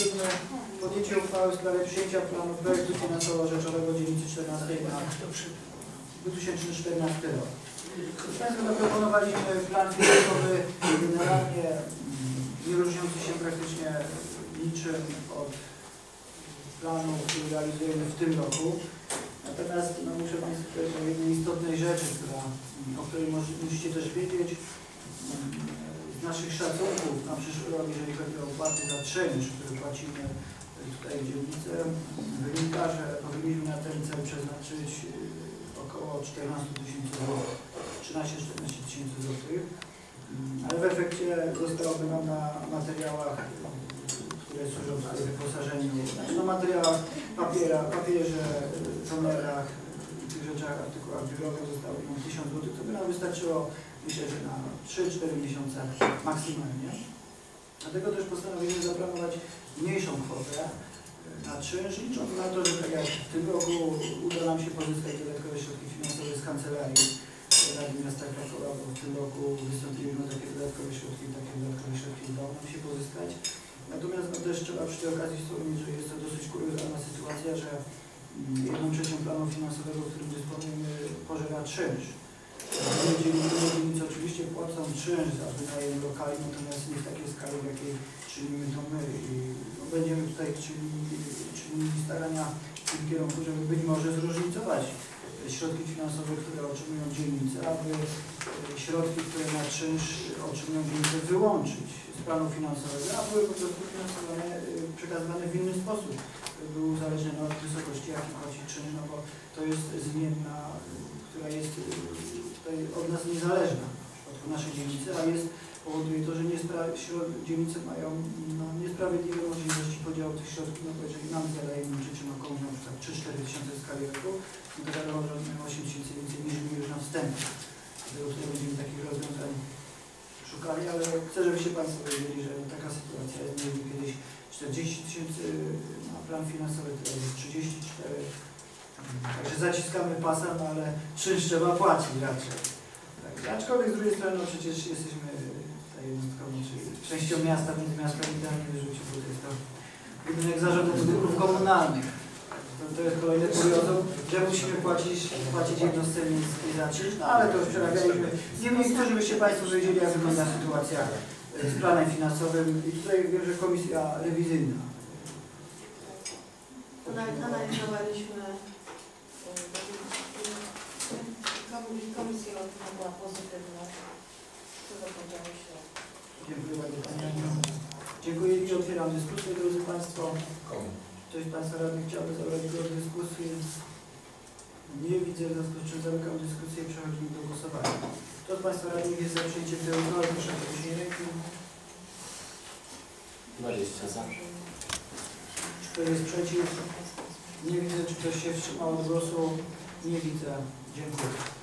siódmy. Podjęcie uchwały w sprawie przyjęcia planu projektu finansowo-rzeczowego dzielnicy 14 na 2014 rok. Proszę zaproponowaliśmy plan finansowy generalnie nie różniący się praktycznie niczym od planu, który realizujemy w tym roku. Natomiast no, muszę Państwu powiedzieć o jednej istotnej rzeczy, która, o której musicie też wiedzieć. Naszych szacunków na przyszły rok, jeżeli chodzi o opłaty za czynsz, które płacimy tutaj w dzielnicy, wynika, że powinniśmy na ten cel przeznaczyć y, około 14 tysięcy złotych, 13-14 tysięcy złotych. Mm, Ale w efekcie zostałoby nam na materiałach, które służą tutaj wyposażeniu, na materiałach papiera, papierze, tonerach, y, tych rzeczach, artykułach biurowych zostało nam 1000 zł, to by nam wystarczyło myślę, że na 3-4 miesiące maksymalnie. Dlatego też postanowiliśmy zaplanować mniejszą kwotę na czynsz, licząc na to, że tak jak w tym roku uda nam się pozyskać dodatkowe środki finansowe z kancelarii Rady Miasta Krakowa, bo w tym roku wystąpiliśmy takie dodatkowe środki, takie dodatkowe środki udało nam się pozyskać. Natomiast no, też trzeba przy tej okazji wspomnieć, że jest to dosyć kuriozalna sytuacja, że mm, jedną trzecią planu finansowego, którym dysponujemy, pożera czynsz. Dzielnice oczywiście płacą czynsz za wynajem lokali, natomiast nie w takiej skali, w jakiej czynimy to my. I no, będziemy tutaj czynili, czynili starania w tym kierunku, żeby być może zróżnicować środki finansowe, które otrzymują dzielnice, aby e, środki, które na czynsz otrzymują dzielnice wyłączyć z planu finansowego, a były po prostu finansowane, e, przekazywane w inny sposób. Były uzależnione od wysokości, jaki płaci czynsz, no bo to jest zmienna, która jest e, od nas niezależna w przypadku naszej dzielnicy, a jest, powoduje to, że dzielnice mają no, niesprawiedliwe możliwości podziału tych środków, no bo jeżeli nam zadajemy przyczynę komuś na przykład 3-4 tysiące w skali roku, no to wiadomo, że mają 8 tysięcy więcej niż my już na wstępie. Dlatego tutaj będziemy takich rozwiązań szukali, ale chcę, żebyście Państwo wiedzieli, że taka sytuacja jest. Mieliśmy kiedyś 40 tysięcy na plan finansowy, teraz jest 34. Także zaciskamy pasa, no ale czynsz trzeba płacić raczej. Aczkolwiek z drugiej strony no przecież jesteśmy jednostkową, częścią miasta, więc miasto idealnie wyrzucił, bo to jest to budynek zarządu budynków komunalnych. To, to jest kolejne kuriozum, że musimy płacić, płacić jednostce miejskiej za czynsz, no ale to już przerabialiśmy. Niemniej chcę, żebyście Państwo wiedzieli, jak wygląda sytuacja e, z planem finansowym i tutaj wiem, że komisja rewizyjna. Ana- Analizowaliśmy komisja ocena była pozytywna. Co. Dziękuję bardzo Pani Aniu. Dziękuję i otwieram dyskusję, drodzy Państwo. Komu? Ktoś z Państwa radnych chciałby zabrać głos w dyskusji? Nie widzę, w związku z czym zamykam dyskusję i przechodzimy do głosowania. Kto z Państwa radnych jest za przyjęciem tej uchwały? Proszę o podniesienie ręki. 20 za. Kto jest przeciw? Nie widzę, czy ktoś się wstrzymał od głosu. Nie widzę. Dziękuję.